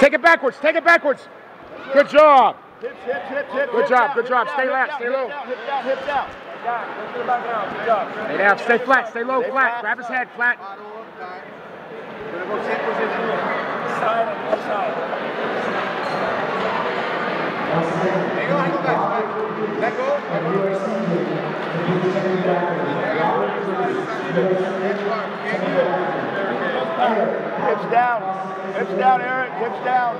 Take it backwards. Take it backwards. Good job. Hips, hips, hips, hips. Good job, good job. Stay left, stay low. Hips down, hips down. Stay down. Stay flat. Stay low. Flat. Grab his head. Flat. Gonna go same position. Side side. Hang on, hang on, guys. Let go. Hips down. Hips down, Eric. Hips down.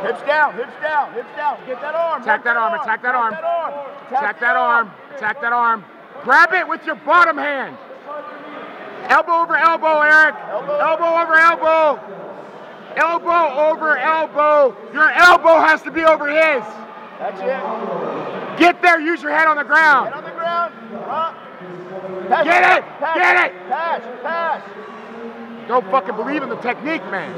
Hips down, hips down, hips down. Get that arm. Attack that arm, attack that arm. Attack that arm. Attack that arm. Attack that arm. Grab it with your bottom hand. Elbow over elbow, Eric. Elbow. Elbow over elbow. Elbow over elbow. Your elbow has to be over his. That's it. Get there. Use your head on the ground. Pass Get it. Pass Get it. Pass. Pass. Don't fucking believe in the technique, man.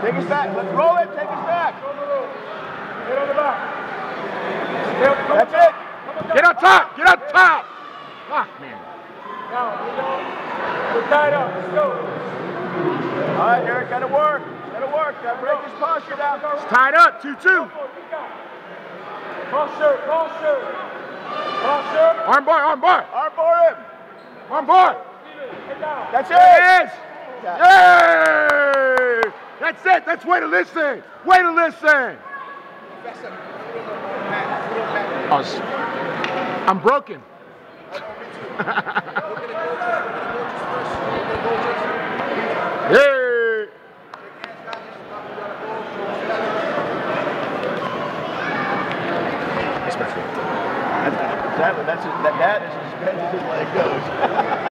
Take us back. Let's roll it. Take us back. Get on the back. That's it. Get on top. Get on top. Fuck, man. Now, we're tied up. Let's go. All right, Eric. Got to work. Got to work. Got to break this posture down. It's tied up. 2-2. Arm bar. Arm bar. Arm bar him. Arm bar. That's There it. it is. Yay! That's it. That's way to listen. Way to listen. I'm broken. Exactly. That's that. That is as bad as leg goes.